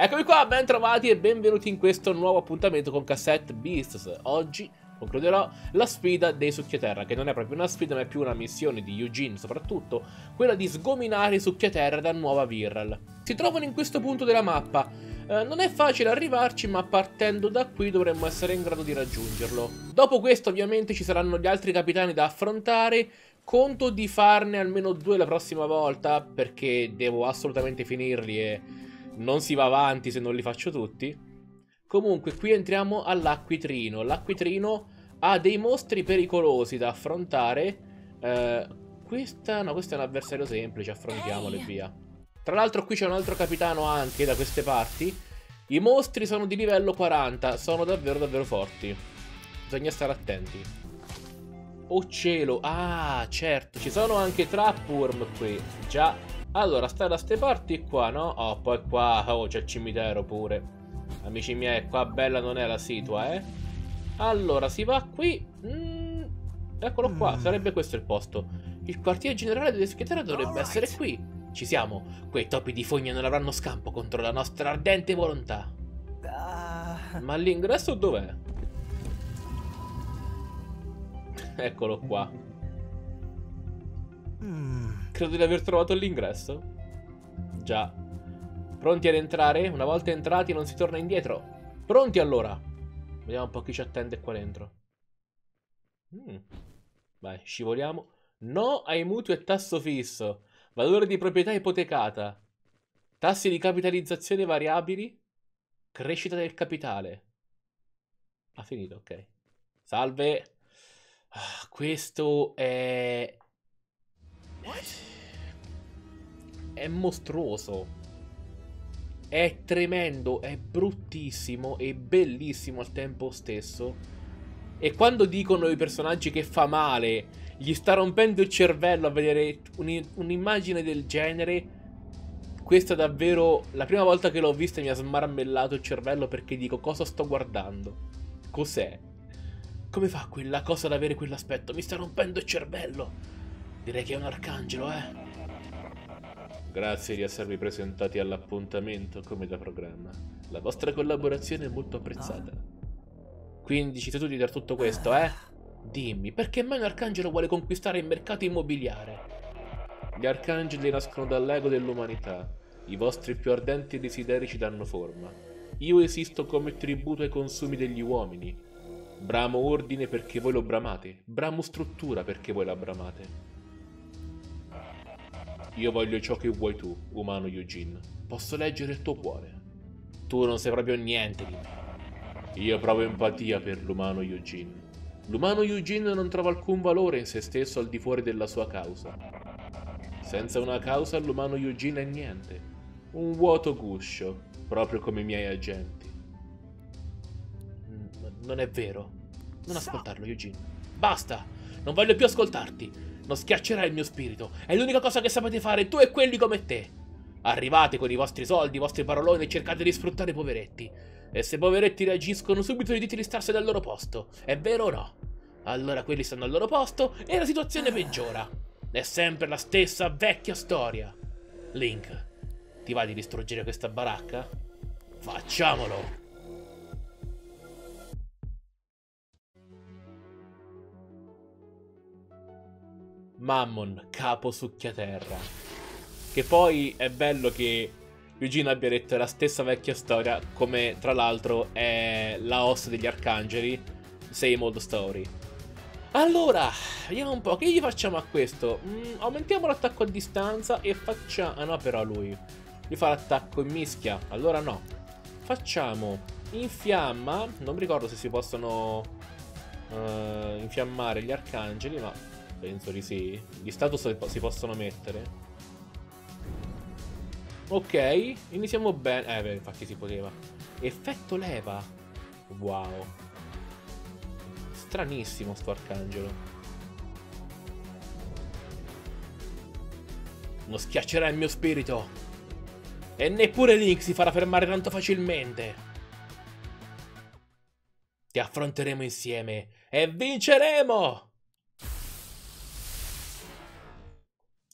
Eccomi qua, ben trovati e benvenuti in questo nuovo appuntamento con Cassette Beasts. Oggi concluderò la sfida dei succhiaterra, che non è proprio una sfida ma è più una missione di Eugene soprattutto, quella di sgominare i succhiaterra da Nuova Virral. Si trovano in questo punto della mappa. Eh, non è facile arrivarci, ma partendo da qui dovremmo essere in grado di raggiungerlo. Dopo questo ovviamente ci saranno gli altri capitani da affrontare, conto di farne almeno due la prossima volta, perché devo assolutamente finirli e non si va avanti se non li faccio tutti. Comunque, qui entriamo all'acquitrino. L'acquitrino ha dei mostri pericolosi da affrontare. Eh, questa, no, questo è un avversario semplice, affrontiamolo e via. Tra l'altro qui c'è un altro capitano anche da queste parti. I mostri sono di livello 40, sono davvero davvero forti. Bisogna stare attenti. Oh cielo, ah certo, ci sono anche trapworm qui, già allora, sta da ste parti qua, no? Oh, poi qua, oh, c'è il cimitero pure. Amici miei, qua bella non è la situa, eh? Allora, si va qui. Mm, eccolo qua, mm. sarebbe questo il posto. Il quartiere generale delle schietere dovrebbe essere qui. Ci siamo. Quei topi di fogna non avranno scampo contro la nostra ardente volontà. Ah. Ma l'ingresso dov'è? Eccolo qua. Mm. Credo di aver trovato l'ingresso. Già. Pronti ad entrare? Una volta entrati non si torna indietro. Pronti allora. Vediamo un po' chi ci attende qua dentro. Mm. Vai, scivoliamo. No ai mutui e tasso fisso. Valore di proprietà ipotecata. Tassi di capitalizzazione variabili. Crescita del capitale. Ha finito, ok. Salve. Ah, questo è... È mostruoso. È tremendo, è bruttissimo e bellissimo al tempo stesso. E quando dicono i personaggi che fa male, gli sta rompendo il cervello a vedere un'immagine del genere. Questa davvero la prima volta che l'ho vista mi ha smarmellato il cervello perché dico cosa sto guardando? Cos'è? Come fa quella cosa ad avere quell'aspetto? Mi sta rompendo il cervello. Direi che è un arcangelo, eh. Grazie di esservi presentati all'appuntamento come da programma. La vostra collaborazione è molto apprezzata. Quindi ci siete tutti per tutto questo, eh? Dimmi, perché mai un arcangelo vuole conquistare il mercato immobiliare? Gli arcangeli nascono dall'ego dell'umanità. I vostri più ardenti desideri ci danno forma. Io esisto come tributo ai consumi degli uomini. Bramo ordine perché voi lo bramate. Bramo struttura perché voi la bramate. Io voglio ciò che vuoi tu, umano Eugene. Posso leggere il tuo cuore. Tu non sei proprio niente di me. Io provo empatia per l'umano Eugene. L'umano Eugene non trova alcun valore in se stesso al di fuori della sua causa. Senza una causa l'umano Eugene è niente. Un vuoto guscio, proprio come i miei agenti. Non è vero. Non ascoltarlo, Eugene. Basta! Non voglio più ascoltarti! Non schiaccerai il mio spirito. È l'unica cosa che sapete fare tu e quelli come te. Arrivate con i vostri soldi, i vostri paroloni e cercate di sfruttare i poveretti. E se i poveretti reagiscono, subito gli dite di starsene al loro posto. È vero o no? Allora quelli stanno al loro posto e la situazione peggiora. È sempre la stessa vecchia storia. Link, ti va di distruggere questa baracca? Facciamolo! Mammon, capo succhiaterra. Che poi è bello che Eugene abbia detto la stessa vecchia storia, come tra l'altro è la host degli arcangeli, Same Old Story. Allora, vediamo un po', che gli facciamo a questo? Mm, aumentiamo l'attacco a distanza e facciamo... Ah no, però lui. Gli fa l'attacco in mischia, allora no. Facciamo infiamma, non mi ricordo se si possono uh, infiammare gli arcangeli, ma Penso di sì. Gli status si possono mettere. Ok, iniziamo bene. Eh, beh, infatti si poteva. Effetto leva. Wow. Stranissimo sto arcangelo. Non schiaccerà il mio spirito. E neppure Link si farà fermare tanto facilmente. Ti affronteremo insieme e vinceremo!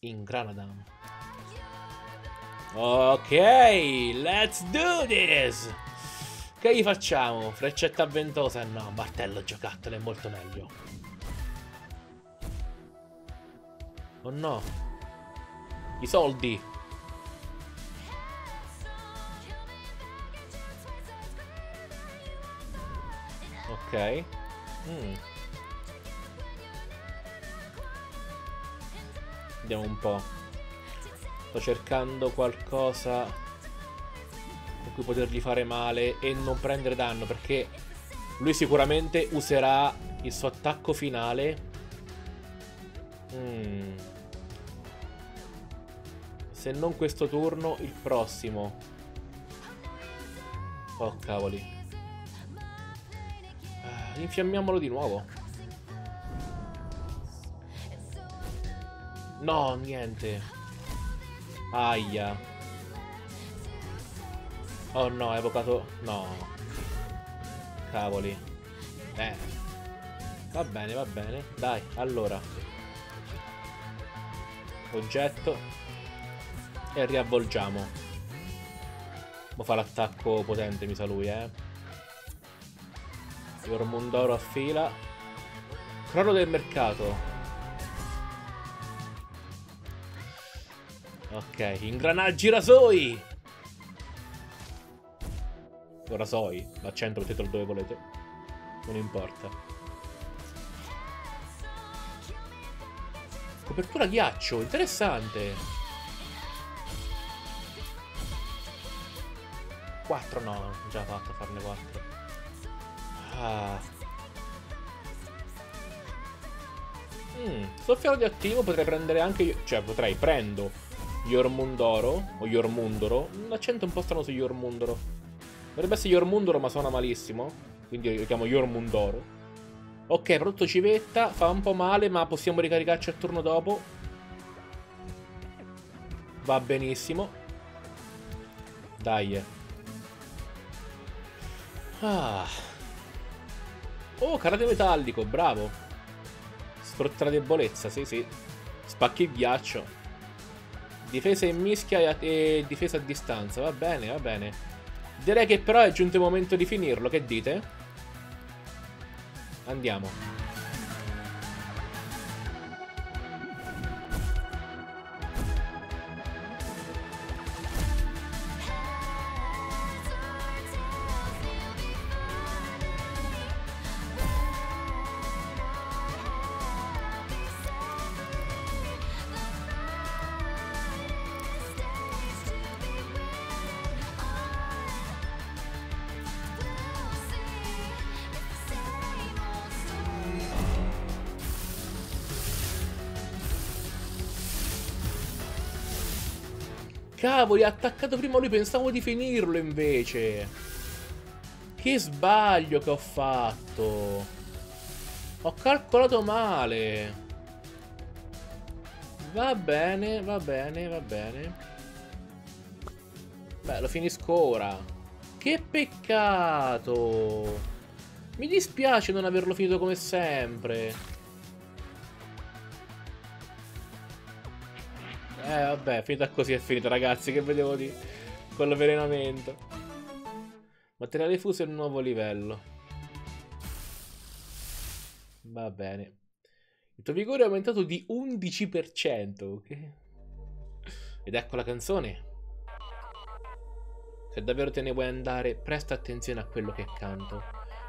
In Granadam. Ok, let's do this! Che gli facciamo? Freccetta ventosa? No, martello giocattolo è molto meglio. Oh no. I soldi. Ok. Mm. Vediamo un po'. Sto cercando qualcosa con cui potergli fare male e non prendere danno perché lui sicuramente userà il suo attacco finale. Mm. Se non questo turno, il prossimo. Oh cavoli. Ah, infiammiamolo di nuovo. No, niente. Aia. Oh no, ha evocato... No. Cavoli. Eh. Va bene, va bene. Dai, allora. Oggetto. E riavvolgiamo. Mo fa l'attacco potente, mi sa lui, eh. Yormundoro a fila. Crollo del mercato. Ok, ingranaggi rasoi! O rasoi, l'accento mettetelo dove volete. Non importa. Copertura ghiaccio, interessante. 4 no, già fatto a farne 4. Ah. Mm, soffio radioattivo potrei prendere anche io. Cioè, potrei, prendo Yormundoro o Yormundoro. Un accento un po' strano su Yormundoro. Dovrebbe essere Yormundoro ma suona malissimo. Quindi lo chiamo Yormundoro. Ok, prodotto civetta, fa un po' male ma possiamo ricaricarci al turno dopo. Va benissimo. Dai. Ah. Oh, karate metallico, bravo. Sfrutta la debolezza, sì sì. Spacchi il ghiaccio. Difesa in mischia e difesa a distanza. Va bene, va bene. Direi che però è giunto il momento di finirlo. Che dite? Andiamo. Cavoli, ha attaccato prima lui, pensavo di finirlo invece. Che sbaglio che ho fatto. Ho calcolato male. Va bene, va bene, va bene. Beh, lo finisco ora. Che peccato. Mi dispiace non averlo finito come sempre. Eh vabbè, finita così è finita ragazzi, che vedevo di... Con l'avvelenamento. Materiale fuso è un nuovo livello. Va bene. Il tuo vigore è aumentato di 11%. Okay. Ed ecco la canzone. Se davvero te ne vuoi andare, presta attenzione a quello che canto.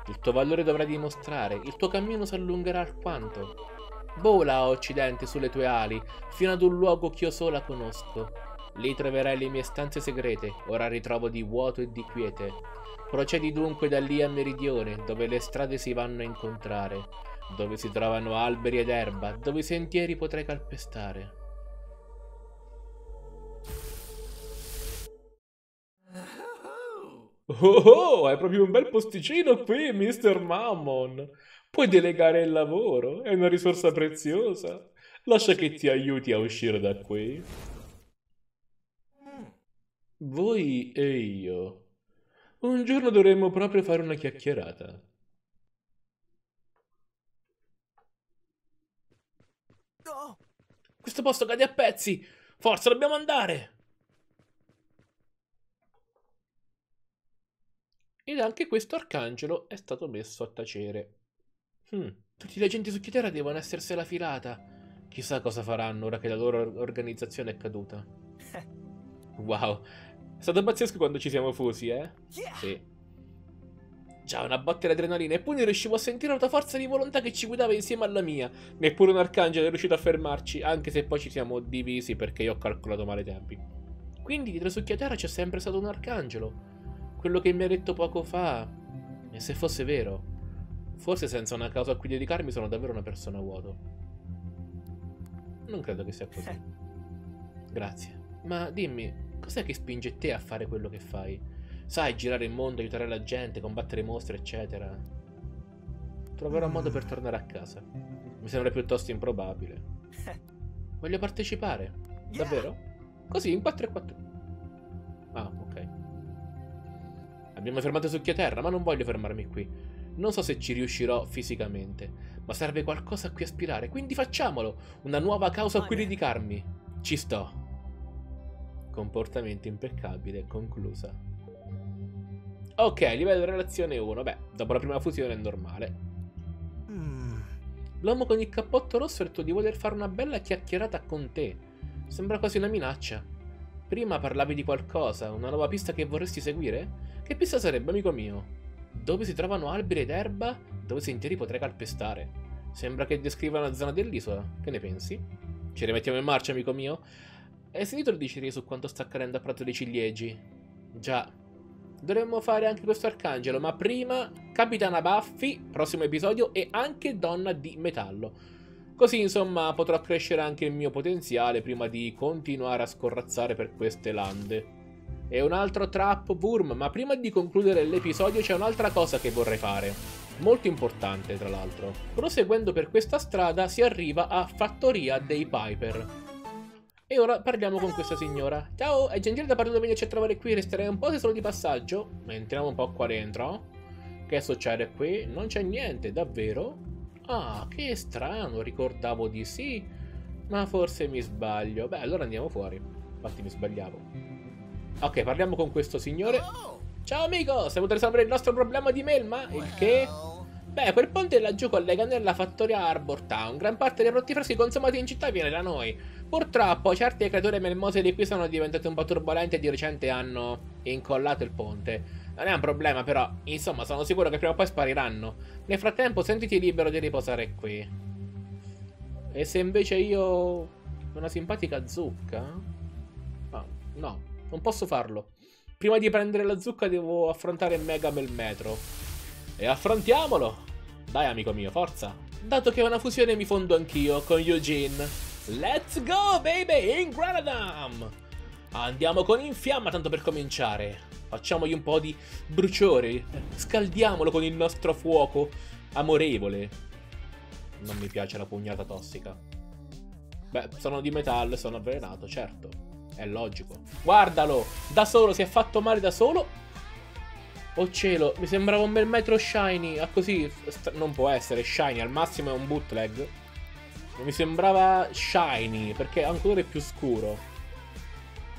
Il tuo valore dovrai dimostrare, il tuo cammino si allungherà alquanto. Vola, Occidente, sulle tue ali, fino ad un luogo che io sola conosco. Lì troverai le mie stanze segrete, ora ritrovo di vuoto e di quiete. Procedi dunque da lì a meridione, dove le strade si vanno a incontrare, dove si trovano alberi ed erba, dove i sentieri potrai calpestare. Oh oh, è proprio un bel posticino qui, Mr. Mammon. Puoi delegare il lavoro, è una risorsa preziosa. Lascia che ti aiuti a uscire da qui. Voi e io. Un giorno dovremmo proprio fare una chiacchierata. No! Questo posto cade a pezzi! Forza, dobbiamo andare! Ed anche questo arcangelo è stato messo a tacere. Hmm, tutti gli agenti su Chitera devono essersela filata. Chissà cosa faranno ora che la loro organizzazione è caduta. wow, è stato pazzesco quando ci siamo fusi, eh? Sì. Già, una botta di adrenalina. Eppure riuscivo a sentire la tua forza di volontà che ci guidava insieme alla mia. Neppure un arcangelo è riuscito a fermarci, anche se poi ci siamo divisi perché io ho calcolato male i tempi. Quindi dietro su Chiatara c'è sempre stato un arcangelo. Quello che mi ha detto poco fa. E se fosse vero, forse senza una causa a cui dedicarmi sono davvero una persona vuoto. Non credo che sia così. Grazie. Ma dimmi, cos'è che spinge te a fare quello che fai? sai, girare il mondo, aiutare la gente, combattere mostri, eccetera. Troverò un modo per tornare a casa. Mi sembra piuttosto improbabile. Voglio partecipare. Davvero? Così, in 4 e 4. Ah, ok. Abbiamo fermato su Terra, ma non voglio fermarmi qui. Non so se ci riuscirò fisicamente, ma serve qualcosa a cui aspirare, quindi facciamolo! Una nuova causa a cui dedicarmi. Ci sto. Comportamento impeccabile, conclusa. Ok, livello relazione 1. Beh, dopo la prima fusione è normale. Mm. L'uomo con il cappotto rosso ha detto di voler fare una bella chiacchierata con te. Sembra quasi una minaccia. Prima parlavi di qualcosa, una nuova pista che vorresti seguire? Che pista sarebbe, amico mio? Dove si trovano alberi ed erba, dove sentieri potrei calpestare. Sembra che descriva una zona dell'isola. Che ne pensi? Ci rimettiamo in marcia, amico mio? Hai sentito il dicerie su quanto sta accadendo a Prato dei Ciliegi? Già, Dovremmo fare anche questo arcangelo, ma prima Capitana Buffy, prossimo episodio, e anche Donna di Metallo. Così insomma potrò crescere anche il mio potenziale prima di continuare a scorrazzare per queste lande. E un altro trap worm, ma prima di concludere l'episodio c'è un'altra cosa che vorrei fare. Molto importante tra l'altro. Proseguendo per questa strada si arriva a Fattoria dei Piper. E ora parliamo con questa signora. Ciao, è gentile da parte di venirci a trovare qui, resterei un po' se solo di passaggio. Entriamo un po' qua dentro. Che succede qui? Non c'è niente, davvero? Ah, che strano, ricordavo di sì. Ma forse mi sbaglio. Beh, allora andiamo fuori. Infatti mi sbagliavo. Ok, parliamo con questo signore. Ciao amico, sei venuto a risolvere il nostro problema di melma? Il che? Beh, quel ponte laggiù collega nella fattoria Arbor Town. Gran parte dei prodotti freschi consumati in città viene da noi. Purtroppo, certe creature melmose di qui sono diventate un po' turbolente e di recente hanno incollato il ponte. Non è un problema, però, insomma, sono sicuro che prima o poi spariranno. Nel frattempo, sentiti libero di riposare qui. E se invece io... una simpatica zucca? Ah, no, non posso farlo. Prima di prendere la zucca devo affrontare Mega Melmetro. E affrontiamolo! Dai, amico mio, forza! Dato che è una fusione mi fondo anch'io con Eugene. Let's go, baby! In Granadam! Andiamo con Infiamma tanto per cominciare. Facciamogli un po' di bruciore. Scaldiamolo con il nostro fuoco amorevole. Non mi piace la pugnata tossica. Beh, sono di metallo e sono avvelenato, certo. È logico. Guardalo! Da solo, si è fatto male da solo Oh cielo, mi sembrava un bel metro shiny. Ah, così non può essere shiny, al massimo è un bootleg. Mi sembrava shiny perché ha un colore più scuro.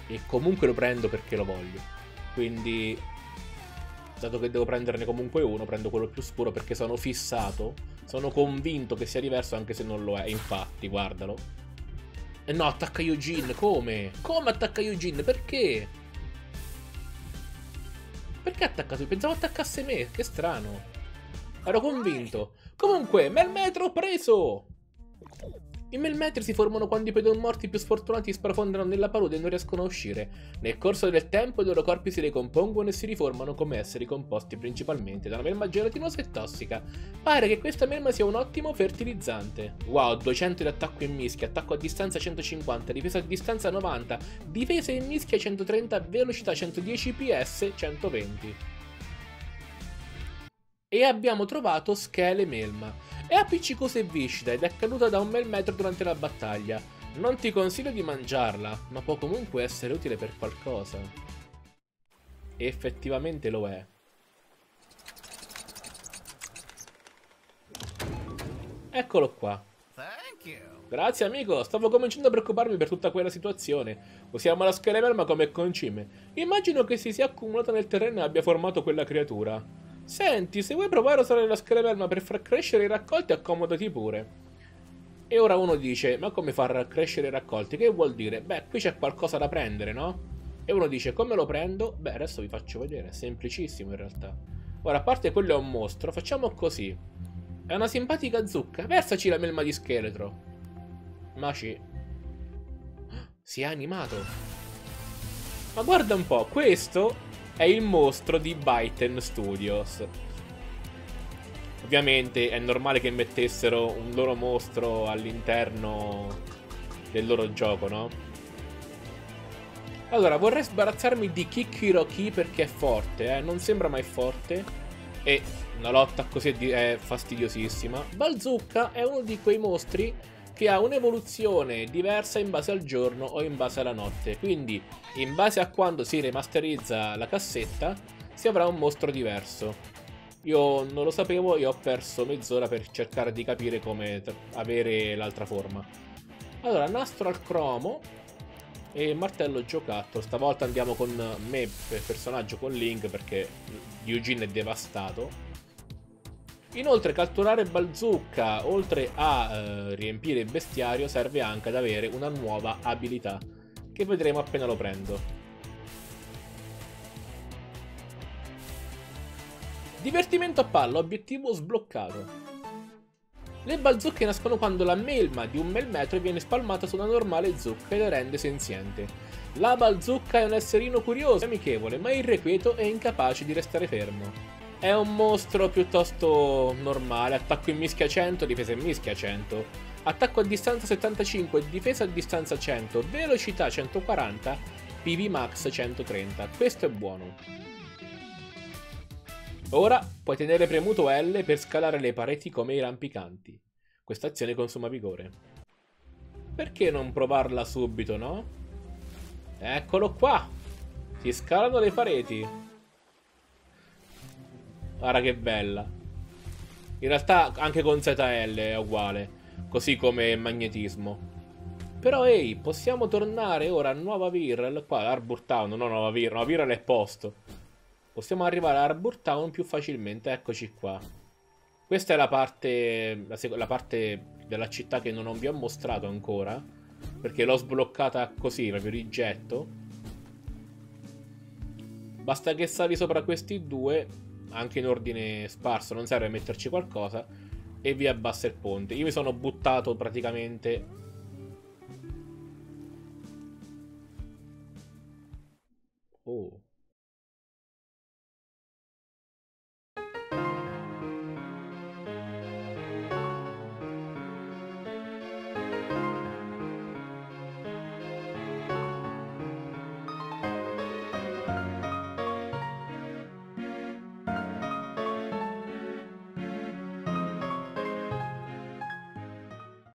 E comunque lo prendo perché lo voglio. Quindi, dato che devo prenderne comunque uno, prendo quello più scuro perché sono fissato. Sono convinto che sia diverso anche se non lo è. Infatti, guardalo. E no, attacca Eugene. Come? Come attacca Eugene? Perché? Perché ha attaccato? Pensavo attaccasse me, che strano. Ero convinto. Comunque, Melmetro preso! I melmetri si formano quando i pedomorti più sfortunati sprofondano nella palude e non riescono a uscire. Nel corso del tempo i loro corpi si ricompongono e si riformano come esseri composti principalmente da una melma gelatinosa e tossica. Pare che questa melma sia un ottimo fertilizzante. Wow, 200 di attacco in mischia, attacco a distanza 150, difesa a distanza 90, difesa in mischia 130, velocità 110, PS 120. E abbiamo trovato Schele Melma. È appiccicosa e viscida ed è caduta da un bel metro durante la battaglia. Non ti consiglio di mangiarla, ma può comunque essere utile per qualcosa. E effettivamente lo è. Eccolo qua. Grazie amico, stavo cominciando a preoccuparmi per tutta quella situazione. Usiamo la schelemelma come concime. Immagino che si sia accumulata nel terreno e abbia formato quella creatura. Senti, se vuoi provare a usare la schelemelma per far crescere i raccolti, accomodati pure. E ora uno dice, ma come far crescere i raccolti? Che vuol dire? Beh, qui c'è qualcosa da prendere, no? E uno dice, come lo prendo? Beh, adesso vi faccio vedere, è semplicissimo in realtà. Ora, a parte quello è un mostro, facciamo così. È una simpatica zucca, versaci la melma di scheletro. Maci. Si è animato. Ma guarda un po', questo è il mostro di Byten Studios. Ovviamente è normale che mettessero un loro mostro all'interno del loro gioco, no? Allora, vorrei sbarazzarmi di Kikiroki perché è forte, eh? Non sembra mai forte. E una lotta così è fastidiosissima. Balzucca è uno di quei mostri che ha un'evoluzione diversa in base al giorno o in base alla notte. Quindi, in base a quando si remasterizza la cassetta, si avrà un mostro diverso. Io non lo sapevo e ho perso mezz'ora per cercare di capire come avere l'altra forma. Allora, nastro al cromo e martello giocattolo. Stavolta andiamo con me per personaggio con Link perché Eugene è devastato. Inoltre catturare Balzucca, oltre a eh, riempire il bestiario, serve anche ad avere una nuova abilità, che vedremo appena lo prendo. Divertimento a palla, obiettivo sbloccato. Le balzucche nascono quando la melma di un melmetro viene spalmata su una normale zucca e la rende senziente. La balzucca è un esserino curioso e amichevole, ma irrequieto e incapace di restare fermo. È un mostro piuttosto normale, attacco in mischia 100, difesa in mischia 100. Attacco a distanza 75, difesa a distanza 100, velocità 140, PV max 130. Questo è buono. Ora puoi tenere premuto L per scalare le pareti come i rampicanti. Questa azione consuma vigore. Perché non provarla subito, no? Eccolo qua! Si scalano le pareti. Guarda che bella. In realtà anche con ZL è uguale, così come magnetismo. Però ehi, possiamo tornare ora a Nuova Virrel, qua Arbor Town, no Nuova Virrel, Nuova Virrel è posto. Possiamo arrivare a Arbor Town più facilmente, eccoci qua. Questa è la parte, la, la parte della città che non vi ho mostrato ancora, perché l'ho sbloccata così, proprio rigetto. Basta che sali sopra questi due anche in ordine sparso, non serve metterci qualcosa e vi abbassa il ponte. Io mi sono buttato praticamente